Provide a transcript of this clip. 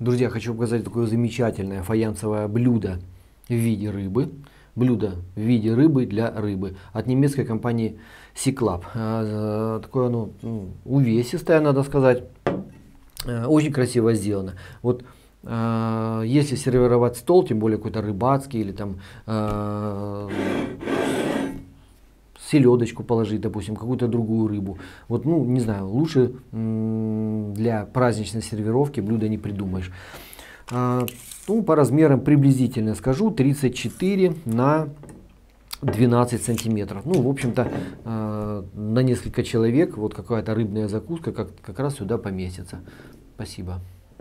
Друзья, хочу показать такое замечательное фаянсовое блюдо в виде рыбы. Блюдо в виде рыбы для рыбы от немецкой компании Sea Club. Такое оно увесистое, надо сказать. Э, очень красиво сделано. Вот э, если сервировать стол, тем более какой-то рыбацкий или там э, селедочку положить, допустим, какую-то другую рыбу. Вот, ну, не знаю, лучше для праздничной сервировки блюда не придумаешь. А, ну, по размерам приблизительно скажу, 34 на 12 сантиметров. Ну, в общем-то, э, на несколько человек вот какая-то рыбная закуска как, как раз сюда поместится. Спасибо.